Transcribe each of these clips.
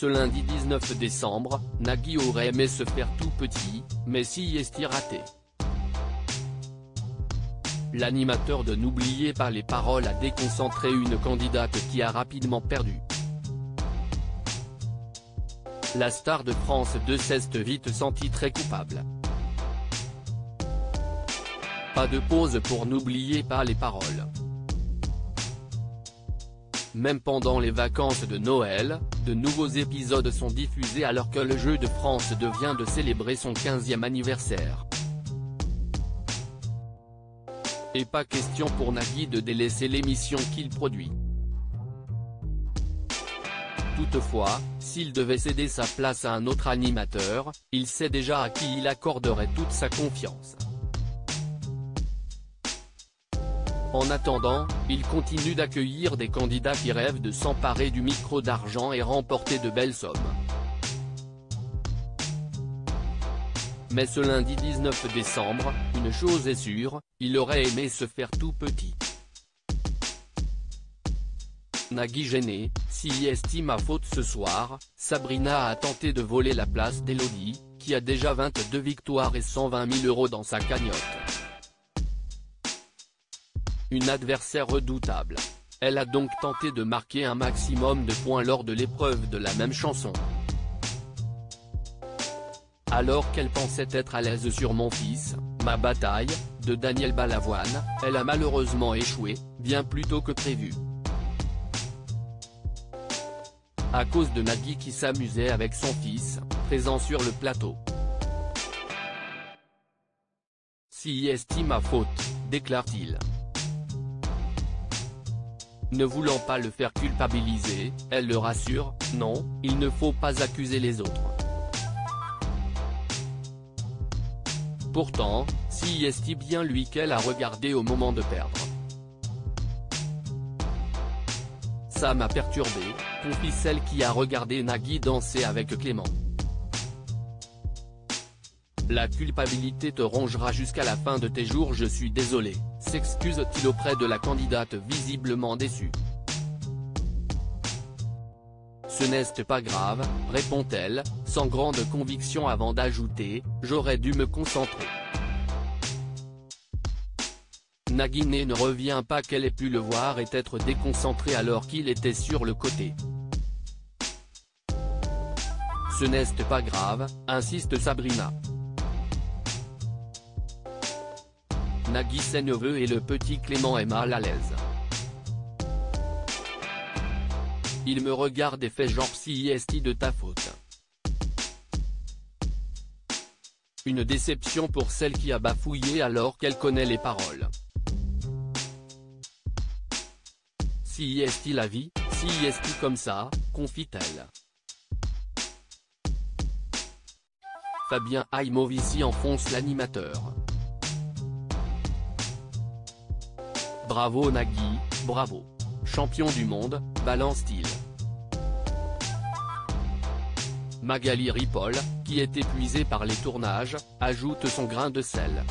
Ce lundi 19 décembre, Nagui aurait aimé se faire tout petit, mais si est raté. L'animateur de N'oubliez pas les paroles a déconcentré une candidate qui a rapidement perdu. La star de France 2 s'est vite sentie très coupable. Pas de pause pour N'oubliez pas les paroles. Même pendant les vacances de Noël, de nouveaux épisodes sont diffusés alors que le jeu de France devient de célébrer son 15e anniversaire. Et pas question pour Nagui de délaisser l'émission qu'il produit. Toutefois, s'il devait céder sa place à un autre animateur, il sait déjà à qui il accorderait toute sa confiance. En attendant, il continue d'accueillir des candidats qui rêvent de s'emparer du micro d'argent et remporter de belles sommes. Mais ce lundi 19 décembre, une chose est sûre, il aurait aimé se faire tout petit. Nagui gêné, s'il estime ma faute ce soir, Sabrina a tenté de voler la place d'Elodie, qui a déjà 22 victoires et 120 000 euros dans sa cagnotte une adversaire redoutable. Elle a donc tenté de marquer un maximum de points lors de l'épreuve de la même chanson. Alors qu'elle pensait être à l'aise sur Mon Fils, Ma Bataille, de Daniel Balavoine, elle a malheureusement échoué, bien plus tôt que prévu. À cause de Nagui qui s'amusait avec son fils, présent sur le plateau. Si estime ma faute, déclare-t-il. Ne voulant pas le faire culpabiliser, elle le rassure, non, il ne faut pas accuser les autres. Pourtant, si est bien lui qu'elle a regardé au moment de perdre. Ça m'a perturbé, confie celle qui a regardé Nagui danser avec Clément. La culpabilité te rongera jusqu'à la fin de tes jours je suis désolé, s'excuse-t-il auprès de la candidate visiblement déçue. Ce n'est pas grave, répond-elle, sans grande conviction avant d'ajouter, j'aurais dû me concentrer. Naguiné ne revient pas qu'elle ait pu le voir et être déconcentré alors qu'il était sur le côté. Ce n'est pas grave, insiste Sabrina. Nagui ses neveux et le petit Clément est mal à l'aise. Il me regarde et fait genre si est de ta faute. Une déception pour celle qui a bafouillé alors qu'elle connaît les paroles. Si est la vie, si est comme ça, confie-t-elle. Fabien Aimovici enfonce l'animateur. Bravo Nagui, bravo. Champion du monde, balance-t-il. Magali Ripoll, qui est épuisée par les tournages, ajoute son grain de sel.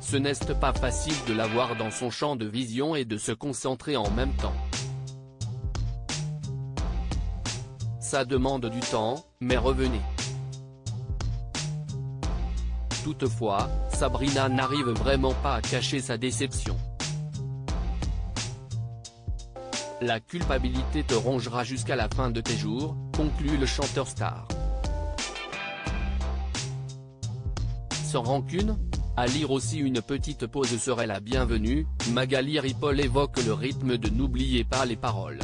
Ce n'est pas facile de l'avoir dans son champ de vision et de se concentrer en même temps. Ça demande du temps, mais revenez. Toutefois, Sabrina n'arrive vraiment pas à cacher sa déception. La culpabilité te rongera jusqu'à la fin de tes jours, conclut le chanteur star. Sans rancune À lire aussi une petite pause serait la bienvenue, Magali Ripoll évoque le rythme de N'oubliez pas les paroles.